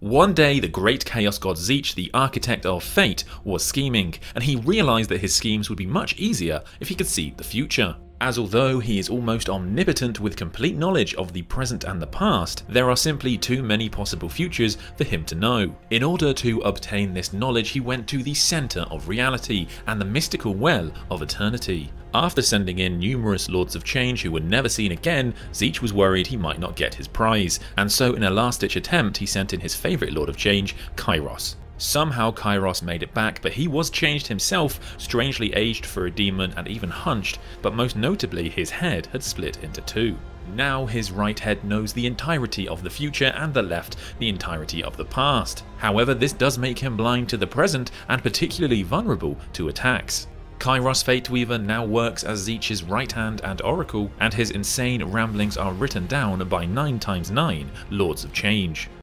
One day, the great chaos god Tzeentch, the architect of fate, was scheming, and he realized that his schemes would be much easier if he could see the future. As although he is almost omnipotent with complete knowledge of the present and the past, there are simply too many possible futures for him to know. In order to obtain this knowledge, he went to the center of reality and the mystical well of eternity. After sending in numerous Lords of Change who were never seen again, Tzeentch was worried he might not get his prize, and so in a last-ditch attempt he sent in his favourite Lord of Change, Kairos. Somehow Kairos made it back, but he was changed himself, strangely aged for a demon and even hunched, but most notably his head had split into two. Now his right head knows the entirety of the future and the left the entirety of the past. However, this does make him blind to the present and particularly vulnerable to attacks. Kairos Fateweaver now works as Tzeentch's right hand and oracle, and his insane ramblings are written down by 9 times 9 Lords of Change.